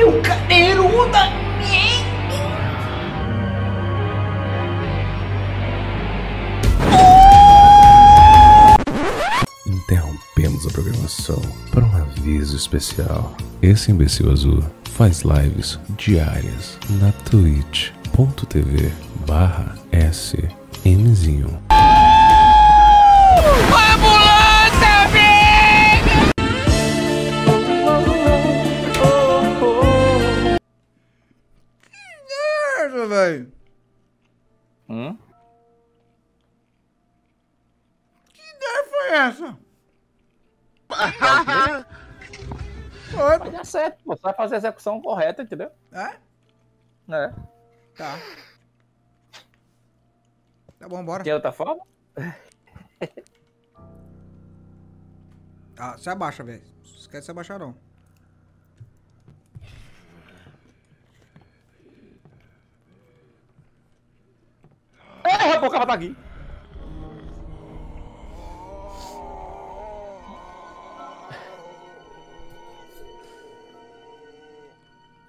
meu cadeiruda! Interrompemos a programação para um aviso especial. Esse imbecil azul faz lives diárias na twitch.tv barra smzinho. merda, velho. Hum? Que ideia foi essa? Vai Foi. dar certo, pô. Você vai fazer a execução correta, entendeu? É? É. Tá. Tá bom, bora. Tem outra forma? Ah, se abaixa, velho. Não esquece de se abaixar, não. É, tá aqui.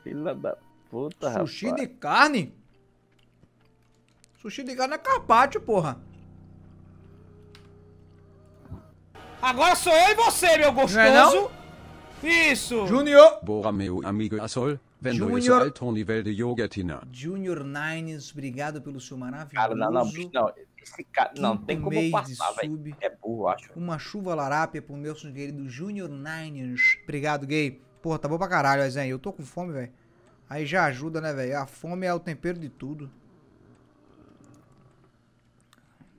Filha da puta, Sushi rapaz. de carne? Sushi de carne é carpaccio, porra. Agora sou eu e você, meu Não é não? gostoso! Isso! Junior. Bora meu amigo Assol, vendo Junior. esse alto nível de jogatina. Junior Nines, obrigado pelo seu maravilhoso. Cara, não, não, bicho, não. Esse cara, não, tem como passar, velho. sub. É burro, acho. Uma chuva larápia pro meu querido Junior Nines. Obrigado, gay. Porra, tá bom pra caralho, Zen. Eu tô com fome, velho. Aí já ajuda, né, velho? A fome é o tempero de tudo.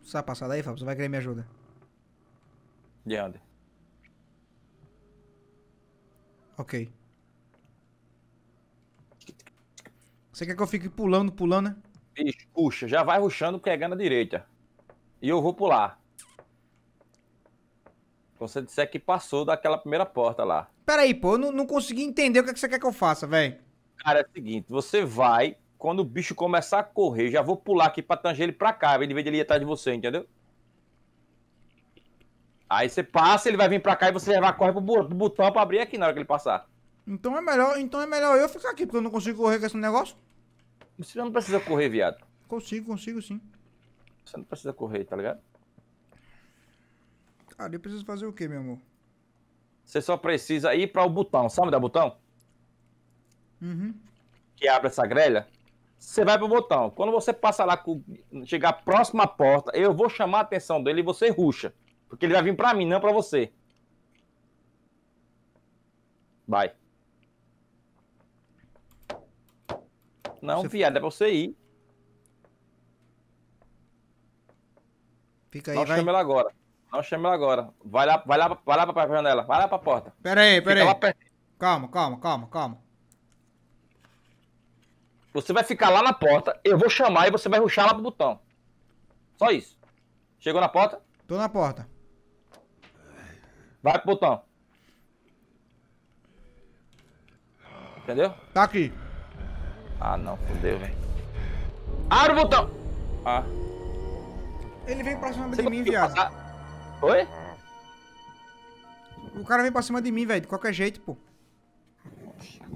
Você vai passar daí, Fábio? Você vai querer me ajuda? De onde? Ok. Você quer que eu fique pulando, pulando, né? Bicho, puxa, já vai ruxando pegando a direita. E eu vou pular. Quando você disser que passou daquela primeira porta lá. Pera aí, pô. Eu não, não consegui entender o que, é que você quer que eu faça, velho. Cara, é o seguinte, você vai, quando o bicho começar a correr, já vou pular aqui pra tanger ele pra cá, em vez de ele ir atrás de você, entendeu? Aí você passa, ele vai vir pra cá e você já vai correr pro botão pra abrir aqui na hora que ele passar. Então é melhor, então é melhor eu ficar aqui, porque eu não consigo correr com esse negócio. Você não precisa correr, viado. Consigo, consigo sim. Você não precisa correr, tá ligado? Cara, eu preciso fazer o quê, meu amor? Você só precisa ir para o botão, sabe da botão? Uhum. Que abre essa grelha. Você vai pro botão. Quando você passa lá, chegar próximo à porta, eu vou chamar a atenção dele e você ruxa. Porque ele vai vir pra mim, não pra você. Vai. Não, Você- viado, é pra você ir. Fica aí, Não vai. chama ele agora. Não chama ele agora. Vai lá, vai lá, vai lá pra janela. Vai lá pra porta. Pera aí, Fica pera lá aí. Calma, calma, calma, calma. Você vai ficar lá na porta, eu vou chamar e você vai ruxar lá pro botão. Só isso. Chegou na porta, Tô na porta. vai pro botão. Entendeu? Tá aqui. Ah, não, fodeu, velho. Abre o botão! Ah, Ele vem pra cima você de mim, viado. passar? Oi? O cara vem pra cima de mim, velho. De qualquer jeito, pô.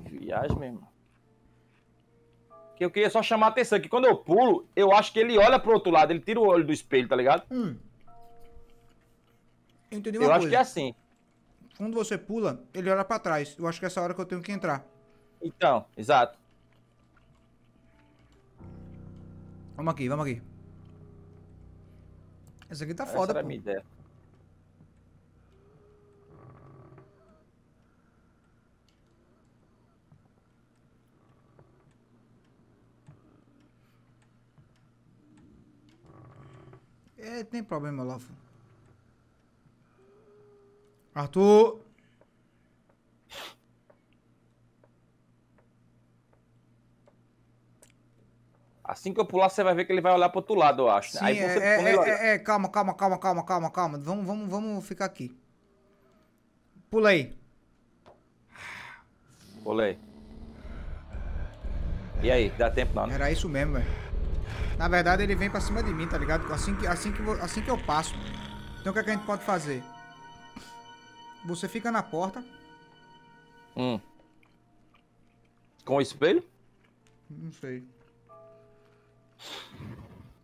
Viagem, meu irmão. Que eu queria só chamar a atenção, que quando eu pulo, eu acho que ele olha pro outro lado, ele tira o olho do espelho, tá ligado? Hum. Eu entendi uma Eu coisa. acho que é assim. Quando você pula, ele olha pra trás. Eu acho que é essa hora que eu tenho que entrar. Então, exato. Vamos aqui, vamos aqui. Essa aqui tá Essa foda, era pô. minha ideia. É, tem problema, Lafo. Arthur! Assim que eu pular, você vai ver que ele vai olhar pro outro lado, eu acho. né? Sim, Aí você, é, é, é, é, calma, calma, calma, calma, calma, calma. Vamos, vamos, vamos ficar aqui. Pula aí. Pulei. E aí, dá tempo não, né? Era isso mesmo, velho. Na verdade, ele vem pra cima de mim, tá ligado? Assim que, assim que, assim que eu passo. Então, o que, é que a gente pode fazer? Você fica na porta. Hum. Com o espelho? Não sei.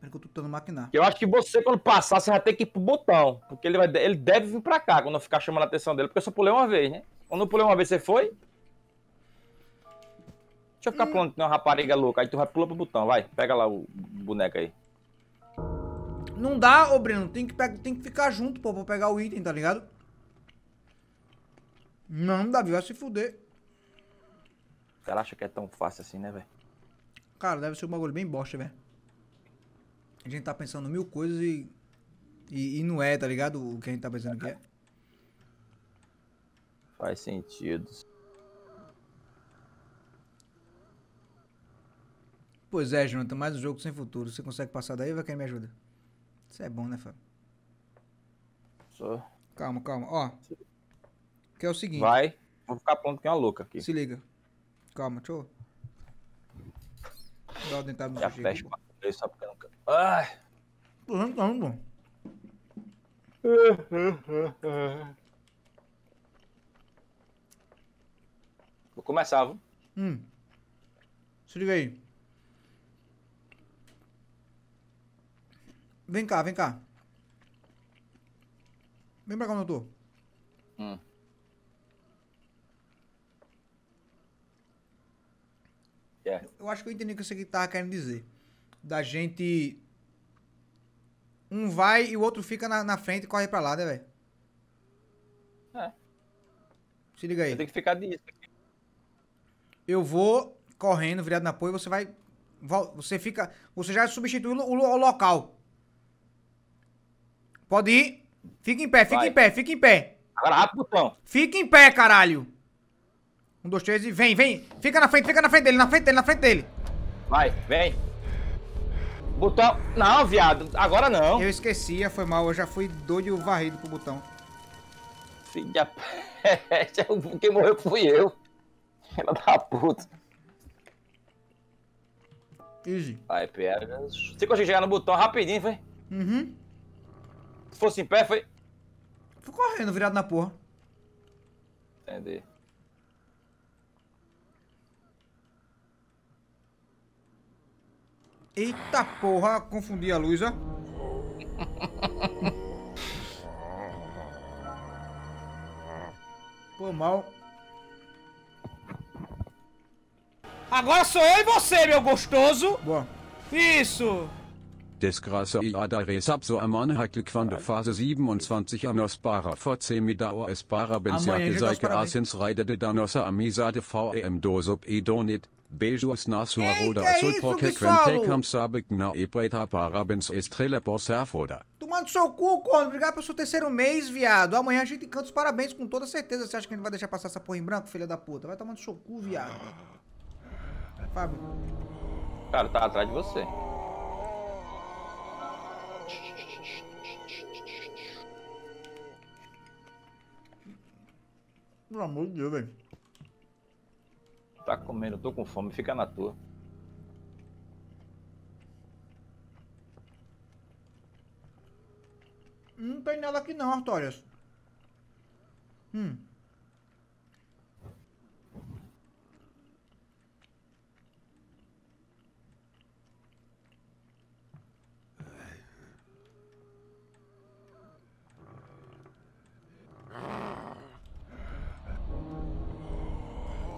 Peraí que eu tô tentando maquinar. Eu acho que você, quando passar, você vai ter que ir pro botão. Porque ele, vai, ele deve vir pra cá quando eu ficar chamando a atenção dele. Porque eu só pulei uma vez, né? Quando eu pulei uma vez, você foi? Deixa eu ficar Hum. pulando, tem uma rapariga louca. Aí tu vai pular pro botão, vai. Pega lá o boneco aí. Não dá, ô Breno. Tem que, pe- tem que ficar junto, pô, pra pegar o item, tá ligado? Não, Davi, vai se fuder. O cara acha que é tão fácil assim, né, velho? Cara, deve ser um bagulho bem bosta, velho. A gente tá pensando mil coisas e, e. e não é, tá ligado? O que a gente tá pensando que é. Faz sentido. Pois é, Jonathan, mais um jogo sem futuro. Você consegue passar daí ou vai querer me ajuda? Isso é bom, né, Fábio? Só... Calma, calma. Ó. Que é o seguinte. Vai. Vou ficar pronto que é uma louca aqui. Se liga. Calma, deixa eu. Dar o dentário no Já fecha pra só porque. Ai. Tô arrancando, pô. Vou começar, viu? Hum. Se liga aí. Vem cá, vem cá. Vem pra cá onde eu tô. Hum. É. Eu acho que eu entendi o que você tava querendo dizer. Da gente. Um vai e o outro fica na, na frente e corre pra lá, né, velho? É. Se liga aí. Eu tenho que ficar disso. Eu vou correndo, virado na apoio, você vai. Você fica. Você já substitui o, o local. Pode ir. Fica em pé, fica Vai. em pé, fica em pé. Agora rápido, botão. Fica em pé, caralho. Um, dois, três e vem, vem. Fica na frente, fica na frente dele, na frente dele, na frente dele. Vai, vem. Botão. Não, viado. Agora não. Eu esquecia, foi mal, eu já fui doido varrido pro botão. Filha. Quem morreu fui eu. Ela da puta. Easy. Vai, pega. Você conseguiu chegar no botão rapidinho, foi? Uhum. Se fosse em pé, foi. Fui correndo, virado na porra. Entendi. Eita porra, confundi a luz, ó. Pô, mal. Agora sou eu e você, meu gostoso. Boa. Isso. Desgrace Iadares Abso Amane Haklik van der Phase 27 Anosbara VC Midauer Espara os Seike. Asins Reide de Danossa Amisade VEM Dosop Edonit Bejuas Nasua Ei, Roda que é Asul isso, Porke Gustavo? Quentekam Sabik Na Ebreta Parabens Estrela Borserfoda. Tomando seu cu, corno. Obrigado pelo seu terceiro mês, viado. Amanhã a gente canta os parabéns com toda certeza. Você acha que a gente vai deixar passar essa porra em branco, filha da puta? Vai tomando seu cu, viado. Fábio. Cara, tá atrás de você. Pelo amor de Deus, velho. Tá comendo, tô com fome, fica na tua. Não tem nada aqui não, Artorias. Hum.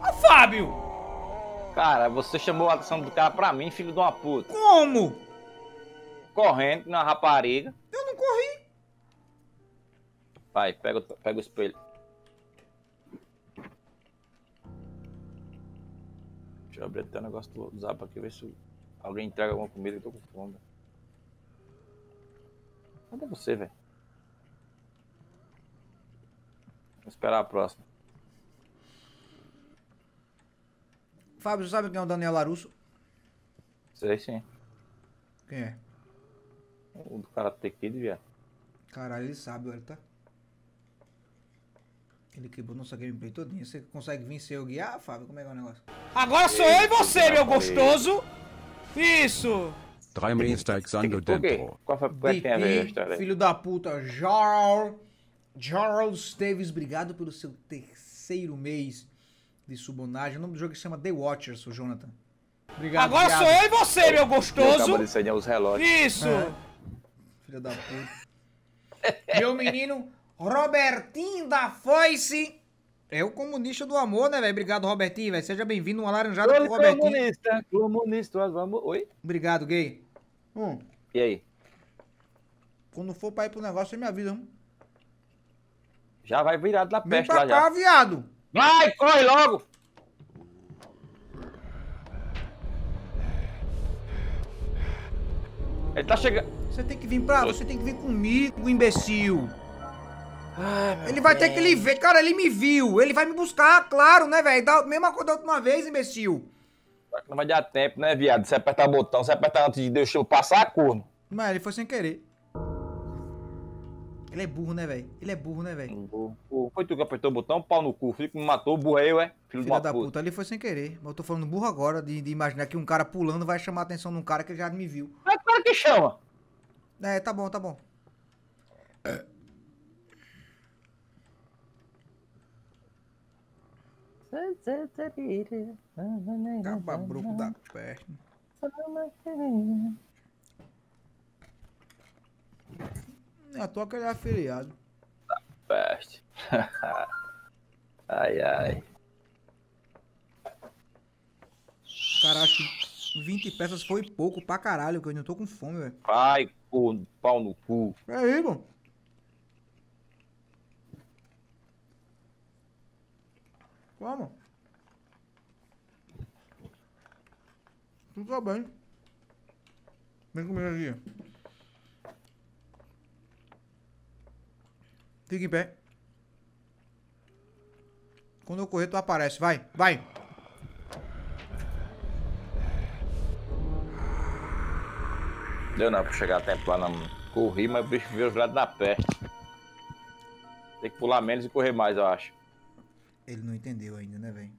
Ô, Fábio. Cara, você chamou a atenção do cara pra mim, filho de uma puta. Como? Correndo na rapariga. Eu não corri. Vai, pega, o- pega o espelho. Deixa eu abrir até o negócio do zap aqui, ver se alguém entrega alguma comida que eu tô com fome. Cadê você, velho? Vou esperar a próxima. Fábio, você sabe quem é o Daniel Larusso? Sei sim. Quem é? O do Karate Kid, viado. Caralho, ele sabe, olha, tá? Ele quebrou nossa gameplay todinha. Você consegue vencer o guiar, Fábio? Como é que é o negócio? Agora sou eu e você, meu gostoso. Isso. Qual foi qual é que tem a ver a DP, história aí? filho da puta, Charles, Charles Davis, obrigado pelo seu terceiro mês. De subonagem. O nome do jogo se chama The Watchers, o Jonathan. Obrigado, Agora viado. sou eu e você, meu Eu gostoso. de ensinar os relógios. Isso. É. Filha da puta. Meu menino Robertinho da Foice. É o comunista do amor, né, velho? Obrigado, Robertinho, velho. Seja bem-vindo, uma laranjada pro Robertinho. comunista, comunista, vamos... Oi? Obrigado, gay. Hum, E aí? quando for pra ir pro negócio, você me avisa. Hum. Já vai virado na Vem peste pra lá cá, já. viado. Vai, corre logo! Ele tá chegando. Você tem que vir pra. Você tem que vir comigo, imbecil. Ele vai ter que lhe ver. Cara, ele me viu. Ele vai me buscar, claro, né, velho? Da mesma coisa da última vez, imbecil. Não vai dar tempo, né, viado? Você apertar o botão, você apertar antes de Deus eu passar a corno. Mas ele foi sem querer. Ele é burro, né, velho? Ele é burro, né, velho? Foi tu que apertou o botão, pau no cu. Filho que me matou, burro é eu, é? Filho de Filha uma da puta. puta, ali foi sem querer. Mas eu tô falando burro agora, de, de imaginar que um cara pulando vai chamar a atenção de um cara que já me viu. Mas claro que chama. É, tá bom, tá bom. Cababruco da peste. É à toa que ele é afiliado. Peste. ai, ai. Cara, acho que 20 peças foi pouco pra caralho, que eu ainda tô com fome, velho. Vai, corno, pau no cu. É aí, mano. Como? Tudo tá bem. Vem comigo aqui. Fica em pé. Quando eu correr, tu aparece. Vai, vai. Deu não pra chegar a tempo lá na. Corri, mas o bicho veio virado na peste. Tem que pular menos e correr mais, eu acho. Ele não entendeu ainda, né, velho?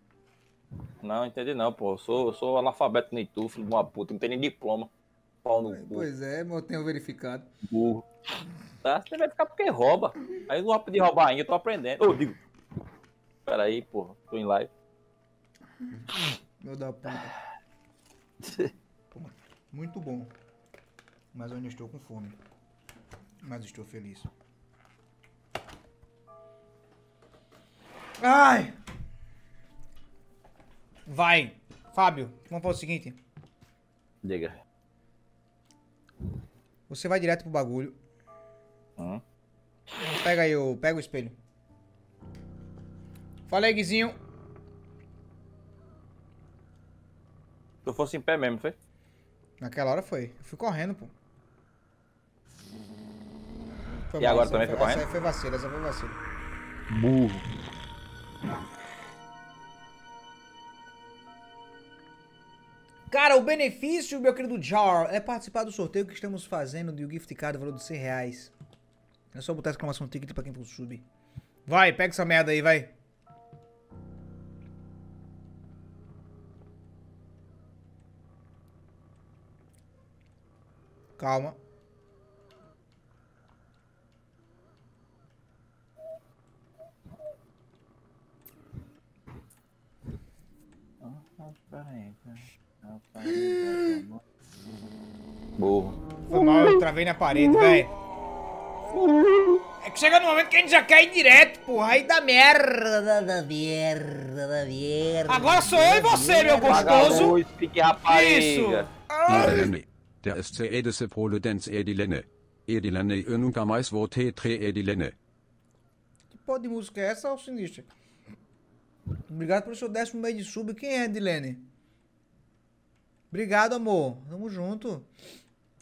Não, entendi não, pô. Eu sou, eu sou analfabeto nem tu, filho de uma puta. Não tem nem diploma. Pau no cu, Pois é, mas eu tenho verificado. burro. Tá? Você vai ficar porque rouba. Aí eu não vou pedir roubar ainda, eu tô aprendendo. Ô, digo. Pera aí, porra. Tô em live. Meu da puta. Muito bom. Mas eu ainda estou com fome. Mas estou feliz. Ai! Vai! Fábio, vamos para o seguinte. Diga. Você vai direto pro bagulho. Hum? Pega aí o. Pega o espelho. Fala aí, Guizinho. Eu fosse em pé mesmo, foi? Naquela hora foi. Eu fui correndo, pô. Foi E agora também foi correndo? Essa aí foi vacilo, essa foi vacilo. Burro. Cara, o benefício, meu querido Jar, é participar do sorteio que estamos fazendo de um gift card valor de 100 reais. É só botar exclamação ticket pra quem for sub. Vai, pega essa merda aí, vai. Calma. Burro. Foi mal, eu travei na parede, velho. É que chega no momento que a gente já quer ir direto, porra. Aí dá merda, da merda, da merda. Agora sou eu e você, meu gostoso. Isso. Lenne. Der ist Edese Poludens Edilene. Edilene Önunga Mais Wo T3 Edilene. Que porra de música é essa, sinistro? Obrigado pelo seu décimo meio de sub. Quem é, Dilene? Obrigado, amor. Tamo junto.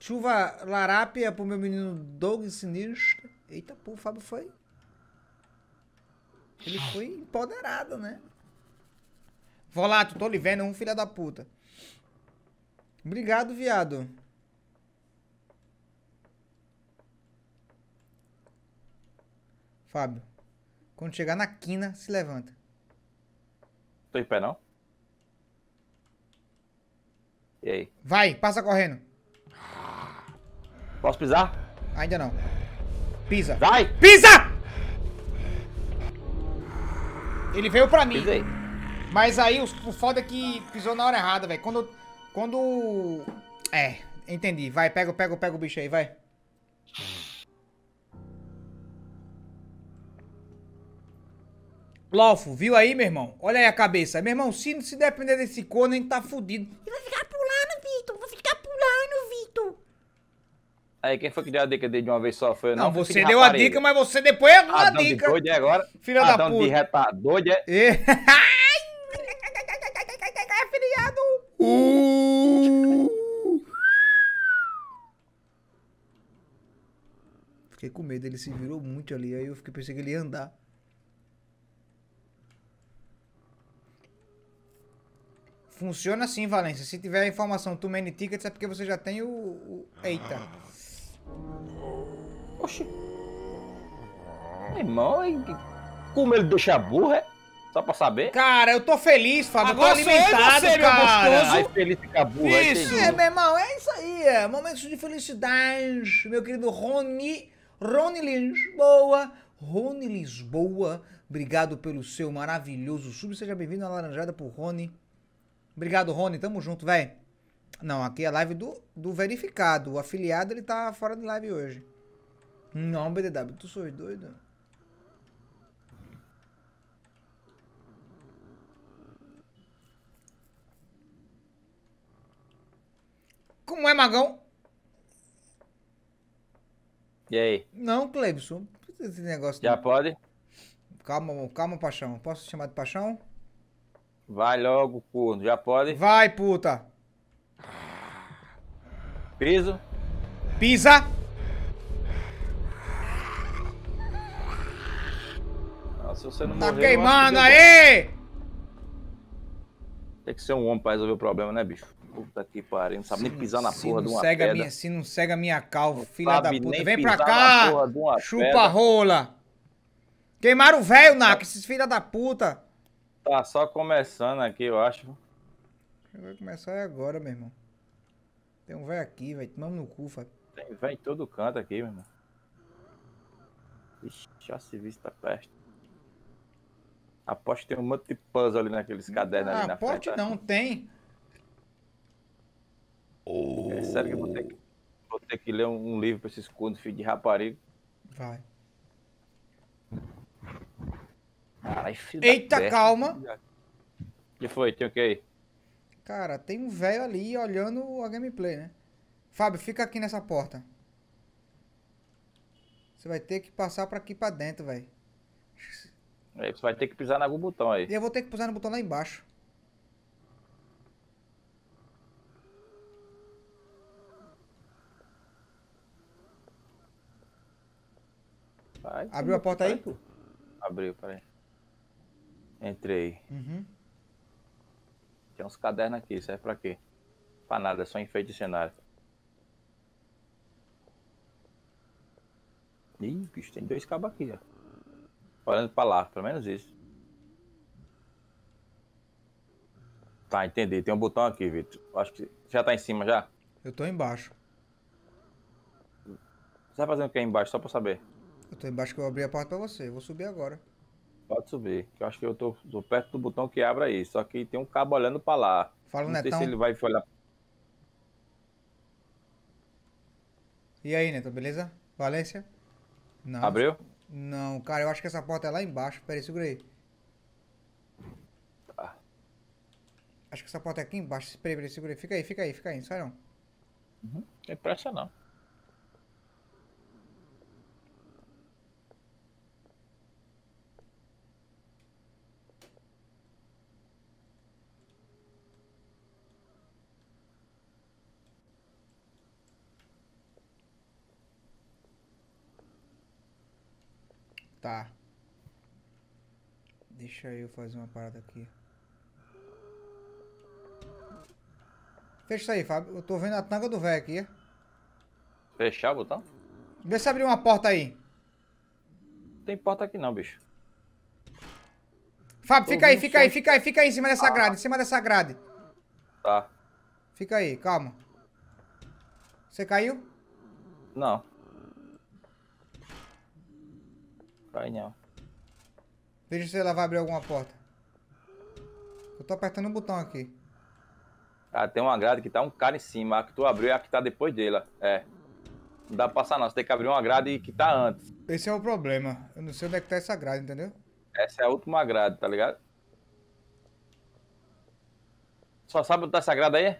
Chuva larápia pro meu menino Doug Sinistro. Eita, pô, o Fábio foi. Ele foi empoderado, né? Volato, tô lhe vendo, um filho da puta. Obrigado, viado. Fábio, quando chegar na quina, se levanta. Tô em pé, não? E aí? Vai, passa correndo. Posso pisar? Ainda não. Pisa. Vai! Pisa! Ele veio pra mim. Pisei. Mas aí o, foda é que pisou na hora errada, velho. Quando. Quando. É, entendi. Vai, pega, pega, pega o bicho aí, vai. Lofo, viu aí, meu irmão? Olha aí a cabeça. Meu irmão, se, se depender desse corno, a gente tá fudido. E vai ficar pulando, Vitor. Vai ficar pulando, Vitor. Aí, quem foi que deu a dica dele de uma vez só? Foi eu, Não, não. você de deu a rapariga. dica, mas você depois deu a Adão de dica. doido é agora. Filha da Adão de puta. reta doido é. E... Ai! Feriado! Uh! Fiquei com medo, ele se virou muito ali, aí eu fiquei pensei que ele ia andar. Funciona assim, Valência. Se tiver a informação too many tickets é porque você já tem o. o... Eita. Oxi. Meu irmão, como ele deixa burro, é? Só pra saber. Cara, eu tô feliz, Fábio. Eu tô Agora sou eu e alimentado, você, meu cara. gostoso. Aí feliz fica burro. Isso. É, meu irmão, é isso aí. É. Momentos de felicidade. Meu querido Rony. Rony Lisboa. Rony Lisboa. Obrigado pelo seu maravilhoso sub. Seja bem-vindo à Laranjada por Rony. Obrigado, Rony. Tamo junto, velho. Não, aqui é a live do, do verificado. O afiliado, ele tá fora de live hoje. Não, BDW, tu sou doido? Como é, Magão? E aí? Não, precisa desse negócio. Já não. pode? Calma, calma, paixão. Posso chamar de paixão? Vai logo, corno. Já pode? Vai, puta. Piso. Pisa. Não, se você não Tá morrer, queimando que aí! Tem que ser um homem pra resolver o problema, né, bicho? Puta que pariu. Não sabe nem pisar na Se porra de uma cega pedra. minha, se não cega minha calva, filha da puta. Vem pra cá! Chupa pedra. rola! Queimaram o velho, Naka, esses filha da puta. Tá só começando aqui, eu acho. Vai começar agora, meu irmão. Tem um velho aqui, velho. Tomamos no cu, Fábio. Tem velho em todo canto aqui, meu irmão. Ixi, já se viu essa peste. Aposto que tem um monte de puzzle ali naqueles cadernos ali Ah, na porte frente. não, tem. É sério que eu vou ter que, vou ter que ler um, um livro pra esses cornos, filho de rapariga. Vai. Caralho, filho da Eita, peste. calma. O que foi? Tem o que aí? Cara, tem um velho ali olhando a gameplay, né? Fábio, fica aqui nessa porta. Você vai ter que passar pra aqui pra dentro, velho. Aí você vai ter que pisar em algum botão aí. E eu vou ter que pisar no botão lá embaixo. Vai, Abriu a porta aí? Abriu, peraí. Entrei. Uhum. Tem uns cadernos aqui, serve pra quê? Pra nada, é só enfeite de cenário. Ih, bicho, tem dois cabos aqui, ó. Olhando pra lá, pelo menos isso. Tá, entendi. Tem um botão aqui, Vitor. Acho que já tá em cima já. Eu tô embaixo. Você vai fazendo o que aí embaixo, só pra saber? Eu tô embaixo que eu abri a porta pra você. Eu vou subir agora. Pode subir. que Eu acho que eu tô, tô perto do botão que abre aí. Só que tem um cabo olhando pra lá. Fala, Não sei Netão. se ele vai olhar. E aí, Neto, beleza? Valência? Não. Abriu? Não, cara, eu acho que essa porta é lá embaixo. Pera aí, segura aí. Tá. Acho que essa porta é aqui embaixo. Peraí, peraí, segura aí. Fica aí, fica aí, fica aí. Não sai não. Não tem pressa não. Tá. Deixa eu fazer uma parada aqui. Fecha isso aí, Fábio. Eu tô vendo a tanga do velho aqui. Fechar o botão? Vê se abriu uma porta aí. Não tem porta aqui não, bicho. Fábio, fica aí, fica aí, fica aí, fica aí em cima dessa grade, em cima dessa grade. Tá. Fica aí, calma. Você caiu? Não. Cai não. Veja se ela vai abrir alguma porta. Eu tô apertando o botão aqui. Ah, tem uma grade que tá um cara em cima. A que tu abriu é a que tá depois dele. ó. É. Não dá pra passar não. Você tem que abrir uma grade que tá antes. Esse é o problema. Eu não sei onde é que tá essa grade, entendeu? Essa é a última grade, tá ligado? Só sabe onde tá essa grade aí?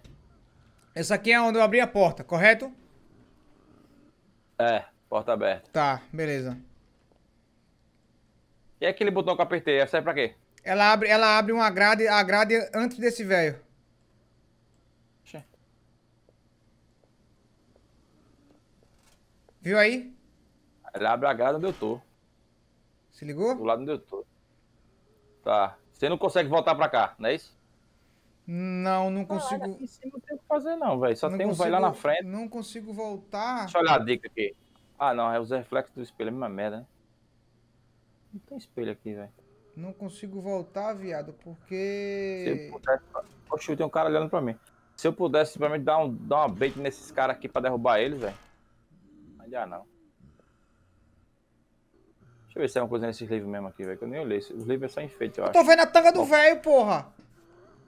Essa aqui é onde eu abri a porta, correto? É, porta aberta. Tá, beleza. E aquele botão que eu apertei, serve pra quê? Ela abre, ela abre uma grade, a grade antes desse velho. Viu aí? Ele abre a grade onde eu tô. Se ligou? Do lado onde eu tô. Tá. Você não consegue voltar pra cá, não é isso? Não, não consigo. Em cima não tem o que fazer não, velho. Só não tem um consigo, velho lá na frente. Não consigo voltar. Deixa eu olhar a dica aqui. Ah, não. É os reflexos do espelho. É a mesma merda, né? Não tem espelho aqui, velho. Não consigo voltar, viado, Se porque. eu pudesse... Oxe, tem um cara olhando pra mim. Se eu pudesse simplesmente dar, um, dar uma bait nesses caras aqui pra derrubar eles, velho. Mas já não. Deixa eu ver se tem alguma coisa nesses livros mesmo aqui, velho. Que eu nem olhei. Os livros é só enfeite, eu Eu acho. tô vendo a tanga do velho, porra!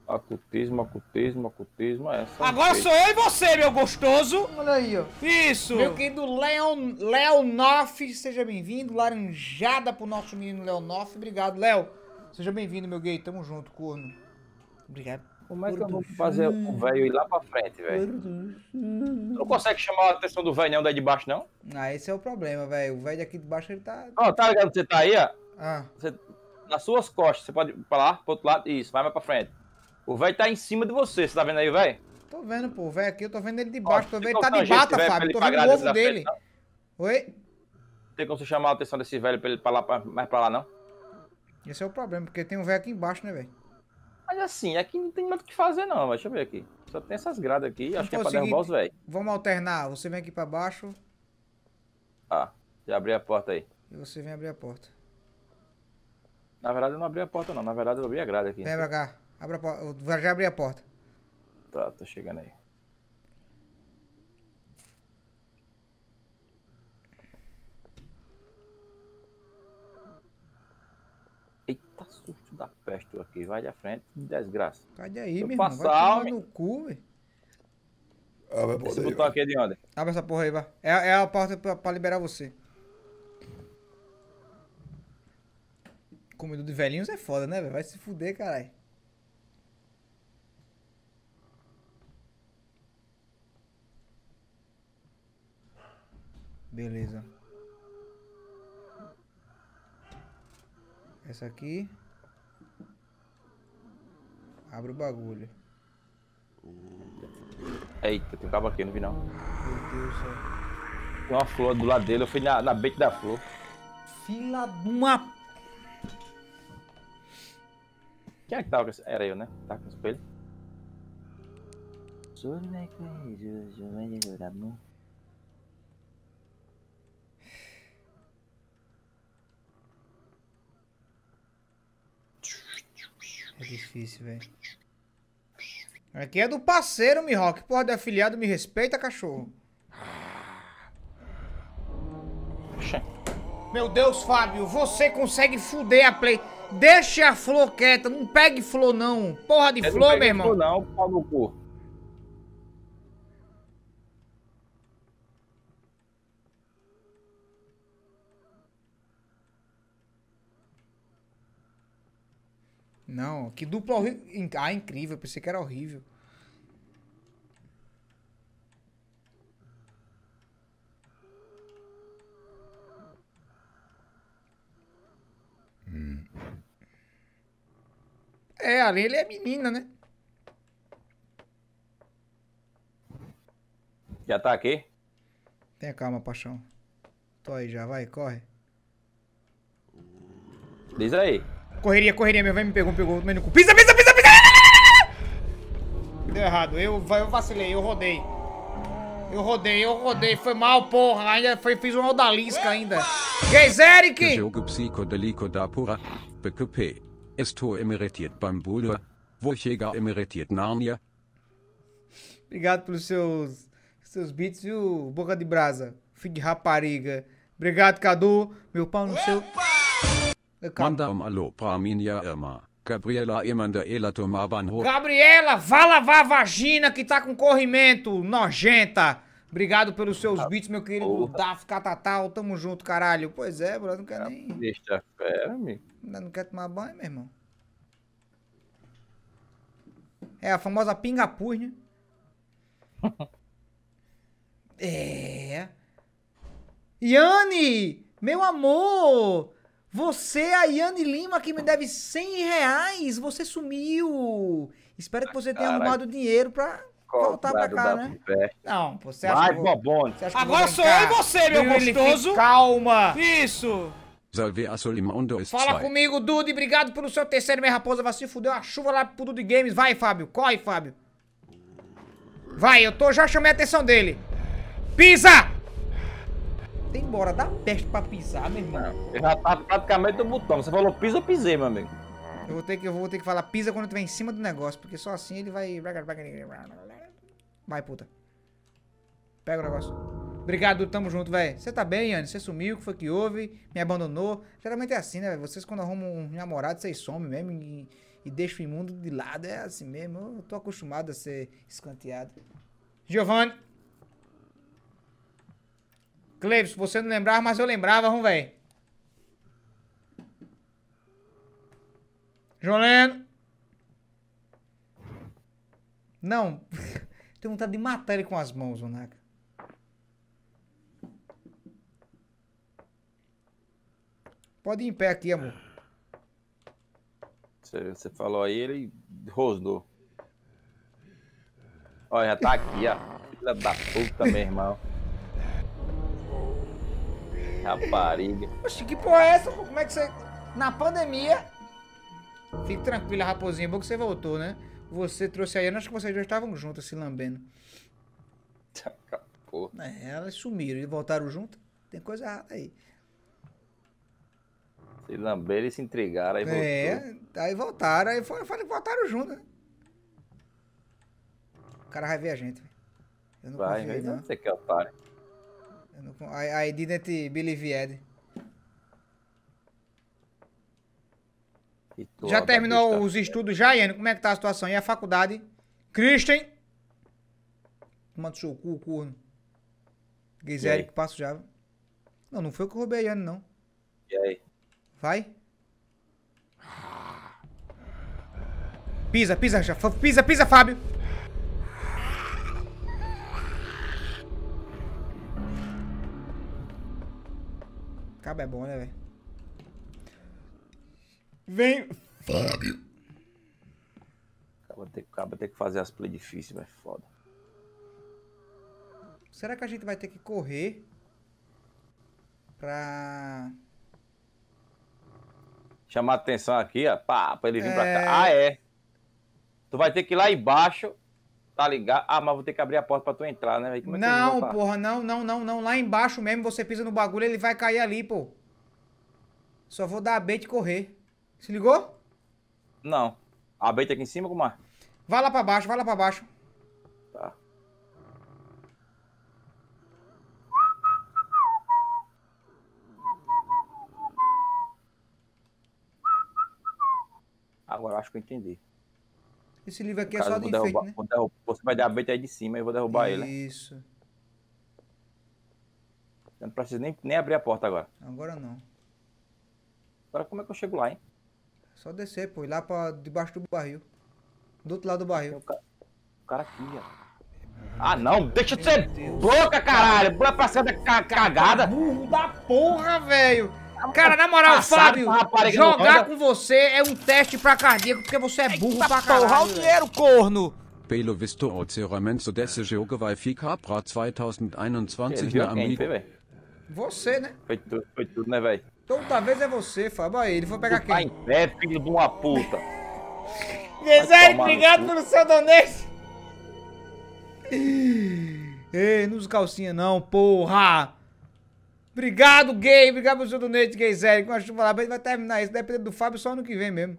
Ocultismo, ocultismo, ocultismo. É, só Agora sou eu e você, meu gostoso. Olha aí, ó. Isso. Meu querido Leon, Leonoff, seja bem-vindo. Laranjada pro nosso menino Leonoff. Obrigado, Léo. Seja bem-vindo, meu gay. Tamo junto, corno. Obrigado. Como é que eu vou fazer o velho ir lá pra frente, velho? Não consegue chamar a atenção do velho não daí de baixo, não? Ah, esse é o problema, velho. O velho aqui de baixo, ele tá... Ó, tá ligado? Você tá aí, ó. Ah, Você, nas suas costas, você pode ir pra lá, pro outro lado, isso, vai mais pra frente. O velho tá em cima de você, você tá vendo aí, velho? tô vendo, pô. O velho aqui, eu tô vendo ele de baixo. Tô vendo ele tá de bata, Fábio. Tô vendo o ovo dele. frente, Oi? Tem como você chamar a atenção desse velho pra ele pra lá, pra, mais pra lá, não? Esse é o problema, porque tem um velho aqui embaixo, né, velho? Mas assim, aqui não tem muito o que fazer, não. Mas deixa eu ver aqui. Só tem essas grades aqui, acho que é pra o derrubar os seguinte, velhos. Vamos alternar. Você vem aqui pra baixo Ah, já abri a porta aí. e você vem abrir a porta. Na verdade, eu não abri a porta, não. Na verdade, eu abri a grade aqui. Vem pra cá. Abra a porta. Já abri a porta. Tá, tô chegando aí. Eita, surto da peste tu aqui. Vai de frente, desgraça. Cadê aí, Eu meu irmão? Vai passar, tomar no cu, velho. Esse botão aqui é de onde? Abre essa porra aí, vai. É, é a porta pra, pra liberar você. Comida de velhinhos é foda, né, velho? Vai se fuder, caralho. Beleza. Essa aqui. Abre o bagulho. Eita, tem um cabo aqui, não vi não. Meu Deus do céu. Tem uma flor do lado dele, eu fui na, na da flor. Fila de uma Quem é que tava com esse... Era eu, né? Tá com o espelho. É difícil, velho. Aqui é do parceiro, Mihawk. Porra de afiliado, me respeita, cachorro. Meu Deus, Fábio, você consegue fuder a play. Deixa a flor quieta, não pegue flor não. Porra de não flor, meu flor, irmão. Não, pau no cu. Não, que dupla horrível. Ah, incrível, pensei que era horrível. É, ali ele é menina, né? Já tá aqui? Tenha calma, paixão. Tô aí já, vai, corre. Diz aí. Correria, correria, meu velho me pegou, me pegou, me no cu. Pisa, pisa, pisa, pisa! Deu errado, eu, eu vacilei, eu rodei. Eu rodei, eu rodei, foi mal, porra. Ainda foi, fiz uma odalisca ainda. Geizeric! Jogo psychodelico da pura. BKP. Estou emeritiert beim Bruder. Wochega emeritiert Narnia. Obrigado pelos seus, seus beats, viu, boca de brasa. Filho de rapariga. Obrigado, Cadu. Meu pau no seu. Manda um Allo pra minha Irma. Gabriela Emander Elatomar Bahnhof. Gabriela, vá lavar a vagina que tá com corrimento, nojenta. Obrigado pelos seus Ah, beats, meu querido porra. Daf Catatal. Tamo junto, caralho. Pois é, bro, não quer Ah, nem. Deixa a fera, amigo. Não quer tomar banho, meu irmão. É a famosa pingapuz, né? é. Yane! Meu amor! Você, a Yane Lima, que me deve 100 reais. Você sumiu. Espero que você tenha Caralho. arrumado dinheiro pra voltar pra cá, né? Não, pô, você acha Vai, que eu vou... bobone. você acha que Agora sou eu e você, meu gostoso. Calma! Isso. Fala 2. comigo, Dude. Obrigado pelo seu terceiro, minha raposa. Vai se fuder a chuva lá pro Dude Games. Vai, Fábio. Corre, Fábio. Vai, eu tô já chamei a atenção dele. Pisa! Tem embora, dá peste pra pisar, meu irmão. Eu já tava praticamente no botão. Você falou piso, eu pisei, meu amigo. Eu vou ter que, eu vou ter que falar pisa quando tiver em cima do negócio, porque só assim ele vai. Vai, puta. Pega o negócio. Obrigado. Tamo junto, velho. Você tá bem, Yanni? Você sumiu, o que foi que houve? Me abandonou. Geralmente é assim, né, velho? Vocês quando arrumam um namorado, vocês somem mesmo e, e deixam o imundo de lado. É assim mesmo. Eu tô acostumado a ser escanteado. Giovanni. Cleves, você não lembrar, mas eu lembrava, vamos, velho. João Leno. Não. Tenho vontade de matar ele com as mãos, Onaga. Pode ir em pé aqui, amor. Você falou aí, ele rosnou. Olha, já tá aqui, ó. Filha da puta, meu irmão. Rapariga. Oxi, que porra é essa? Como é que você. Na pandemia. Fique tranquila, raposinha. Bom que você voltou, né? Você trouxe a Ana, acho que vocês dois estavam juntos, se lambendo. Porra. É, elas sumiram e voltaram junto. Tem coisa errada aí. Se lamberam e se entregaram, aí voltou. É, aí voltaram, aí foi, foi, voltaram junto, né? O cara vai ver a gente. Eu não Vai, não. não. Você que é otário. I, I didn't believe tu, Já terminou os estudos já, Iane? Como é que tá a situação? E a faculdade? Christian? Manda seu cu, corno. E aí? que passo já. Não, não foi eu que eu roubei a Iane, não. E aí? Vai. Pisa, pisa, já. Pisa, pisa, Fábio. Cabo é bom, né, velho? Vem. Acaba ter, acaba ter que fazer as play difíceis, mas foda. Será que a gente vai ter que correr pra. Chamar a atenção aqui, ó. Pá, pra ele vir pra É. cá. Ah, é. Tu vai ter que ir lá embaixo. Tá ligado? Ah, mas vou ter que abrir a porta pra tu entrar, né? Como é Não, porra, não, não, não, não. Lá embaixo mesmo você pisa no bagulho, ele vai cair ali, pô. Só vou dar a bait e correr. Se ligou? Não. A beita aqui em cima, como é? Vai lá pra baixo, vai lá pra baixo. Tá. Agora eu acho que eu entendi. Esse livro aqui No é caso, só de vou enfeite, derrubar- né? derrubar- você vai dar a beita aí de cima e eu vou derrubar ele. né? Isso. Eu não preciso nem, nem abrir a porta agora. Agora não. Agora como é que eu chego lá, hein? Só descer, pô. Ir lá pra debaixo do barril. Do outro lado do barril. o cara, o cara aqui, ó. Ah, não! Deixa de ser boca, caralho! Boa pra cima da ca- cagada! Burro da porra, velho. Cara, na moral, Fábio, jogar com você é um teste pra cardíaco, porque você é burro pra Porra, o caralho. dinheiro, corno. Belo visto oceramento desse Geogewei Capra Ele 2021 viu na quem, Amigo. Você, né? Foi tudo, foi tudo, né, velho? Toda vez é você, Fábio. Aí, ele foi pegar Tu tá em quem? pé, filho de uma puta. No obrigado pelo seu donate. Ei, não usa calcinha não, porra. Obrigado, gay. Obrigado pelo seu donate, gay sério. Com a chuva lá, vai terminar isso. Dependendo do Fábio, só ano que vem mesmo.